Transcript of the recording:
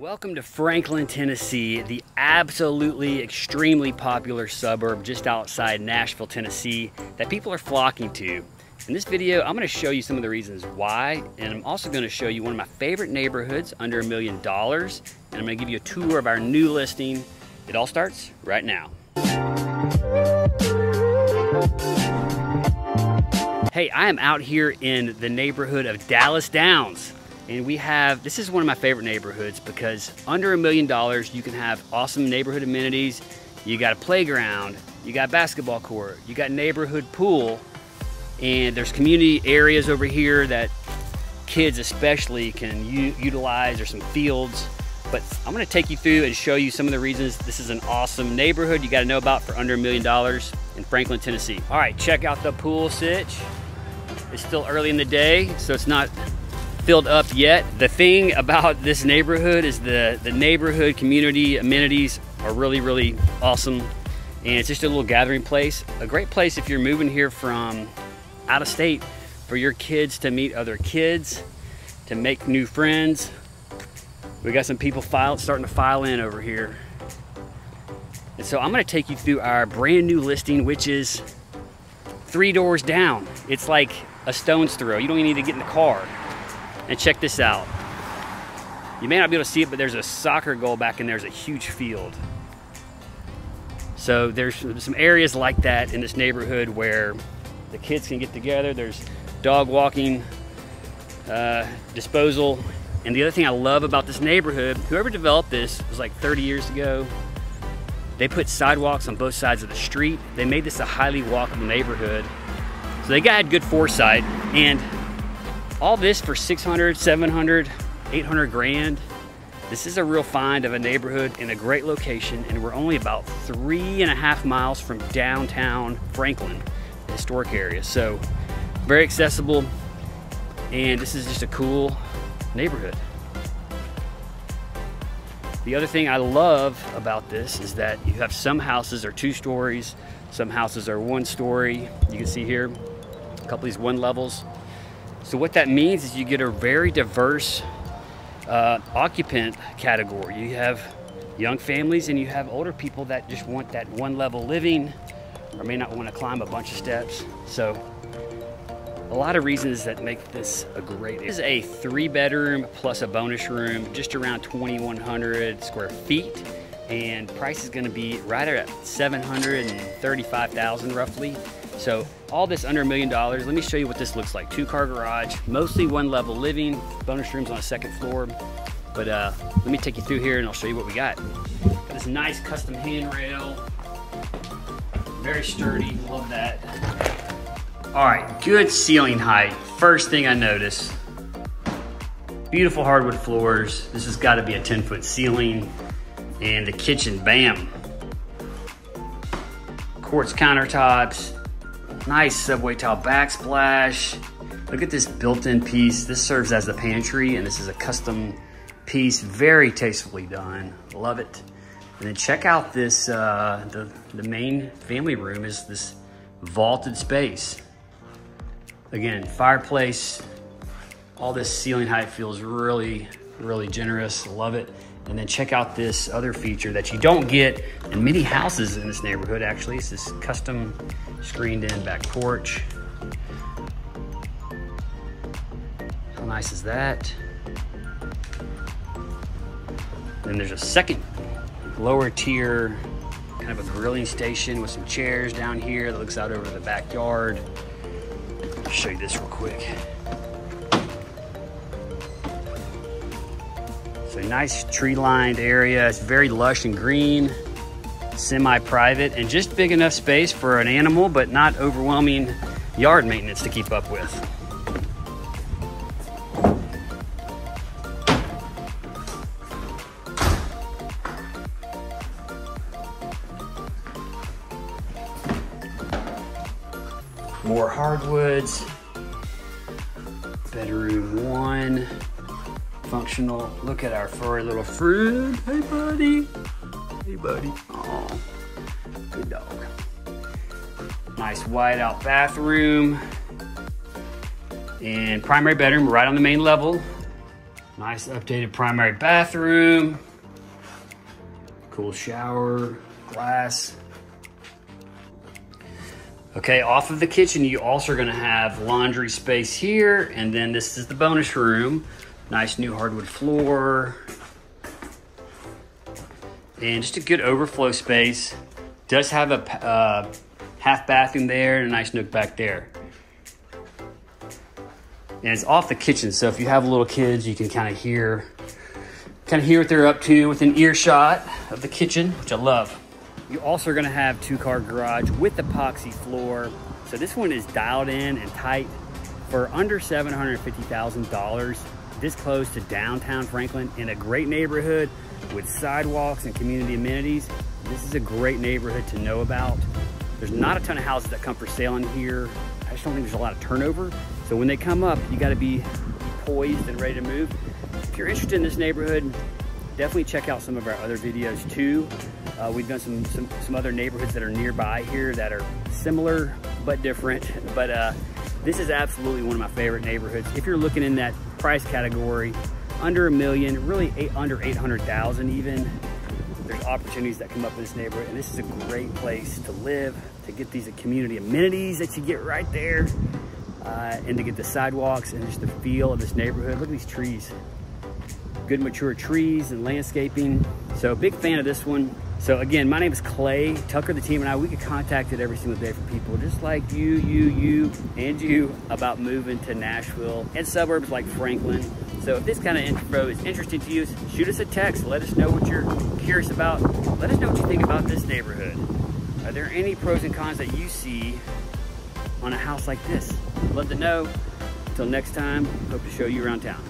Welcome to Franklin, Tennessee, the absolutely extremely popular suburb just outside Nashville, Tennessee that people are flocking to. In this video, I'm gonna show you some of the reasons why, and I'm also gonna show you one of my favorite neighborhoods under a million dollars, and I'm gonna give you a tour of our new listing. It all starts right now. Hey, I am out here in the neighborhood of Dallas Downs. And we have, this is one of my favorite neighborhoods because under a million dollars, you can have awesome neighborhood amenities. You got a playground, you got basketball court, you got neighborhood pool, and there's community areas over here that kids especially can utilize. There's some fields, but I'm gonna take you through and show you some of the reasons this is an awesome neighborhood you gotta know about for under a million dollars in Franklin, Tennessee. All right, check out the pool sitch. It's still early in the day, so it's not filled up yet. The thing about this neighborhood is the, the neighborhood community amenities are really, really awesome. And it's just a little gathering place. A great place if you're moving here from out of state for your kids to meet other kids, to make new friends. We got some people file, starting to file in over here. And so I'm gonna take you through our brand new listing, which is three doors down. It's like a stone's throw. You don't even need to get in the car. And check this out. You may not be able to see it, but there's a soccer goal back in there. There's a huge field. So there's some areas like that in this neighborhood where the kids can get together. There's dog walking, uh, disposal. And the other thing I love about this neighborhood, whoever developed this was like 30 years ago. They put sidewalks on both sides of the street. They made this a highly walkable neighborhood. So they got good foresight. And all this for 600, 700, 800 grand. This is a real find of a neighborhood in a great location and we're only about three and a half miles from downtown Franklin, historic area. So very accessible and this is just a cool neighborhood. The other thing I love about this is that you have some houses are two stories, some houses are one story. You can see here, a couple of these one levels. So what that means is you get a very diverse uh, occupant category. You have young families and you have older people that just want that one level living or may not want to climb a bunch of steps. So a lot of reasons that make this a great This is a three bedroom plus a bonus room, just around 2,100 square feet. And price is gonna be right at 735,000 roughly. So all this under a million dollars. Let me show you what this looks like. Two car garage, mostly one level living, bonus rooms on a second floor. But uh, let me take you through here and I'll show you what we got. got this nice custom handrail, very sturdy, love that. All right, good ceiling height. First thing I notice, beautiful hardwood floors. This has gotta be a 10 foot ceiling. And the kitchen, bam. Quartz countertops, Nice subway tile backsplash. Look at this built-in piece. This serves as the pantry and this is a custom piece, very tastefully done. Love it. And then check out this, uh, the, the main family room is this vaulted space. Again, fireplace, all this ceiling height feels really, really generous. Love it. And then check out this other feature that you don't get in many houses in this neighborhood, actually. It's this custom screened in back porch. How nice is that? Then there's a second lower tier, kind of a grilling station with some chairs down here that looks out over the backyard. I'll show you this real quick. A nice tree lined area. It's very lush and green, semi-private, and just big enough space for an animal, but not overwhelming yard maintenance to keep up with. More hardwoods. Bedroom one functional. Look at our furry little friend. Hey, buddy. Hey, buddy. Oh, good dog. Nice wide out bathroom. And primary bedroom right on the main level. Nice updated primary bathroom. Cool shower, glass. Okay, off of the kitchen, you also are gonna have laundry space here, and then this is the bonus room. Nice new hardwood floor. And just a good overflow space. Does have a uh, half bathroom there and a nice nook back there. And it's off the kitchen, so if you have little kids, you can kind of hear, kind of hear what they're up to within earshot of the kitchen, which I love. You also are gonna have two car garage with epoxy floor. So this one is dialed in and tight for under $750,000 this close to downtown Franklin in a great neighborhood with sidewalks and community amenities. This is a great neighborhood to know about. There's not a ton of houses that come for sale in here. I just don't think there's a lot of turnover. So when they come up, you gotta be poised and ready to move. If you're interested in this neighborhood, definitely check out some of our other videos too. Uh, we've done some, some, some other neighborhoods that are nearby here that are similar but different. But uh, this is absolutely one of my favorite neighborhoods. If you're looking in that price category, under a million, really eight, under 800,000 even, there's opportunities that come up in this neighborhood. And this is a great place to live, to get these community amenities that you get right there, uh, and to get the sidewalks and just the feel of this neighborhood. Look at these trees. Good mature trees and landscaping. So big fan of this one. So again, my name is Clay. Tucker, the team, and I, we get contacted every single day from people just like you, you, you, and you about moving to Nashville and suburbs like Franklin. So if this kind of info is interesting to you, shoot us a text. Let us know what you're curious about. Let us know what you think about this neighborhood. Are there any pros and cons that you see on a house like this? Love to know. Until next time, hope to show you around town.